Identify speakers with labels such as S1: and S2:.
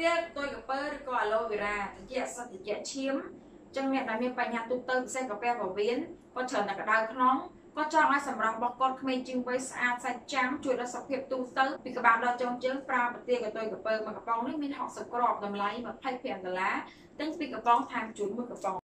S1: ទាទុយកពើឬក៏អាឡូវីរ៉ាត្រជាក់សត្រជាក់ឈាមចឹងអ្នកដែលមានបញ្ហាទូទៅពិសេសកាពះពោះវៀនគាត់ច្រើនតែក្តៅខ្នងគាត់ចង់ឲ្យសម្រស់របស់គាត់ក្មេងជាងវ័យស្អាតសាច់ចាំជួយដល់សុខភាពទូទៅពីក្បាលដល់ចុងជើងប្រើប្រទាលកតុយកពើមួយកំប៉ុងនេះមាន60គ្រាប់តម្លៃ25ដុល្លារទិញពីកំប៉ុងថែមជូនមួយកំប៉ុង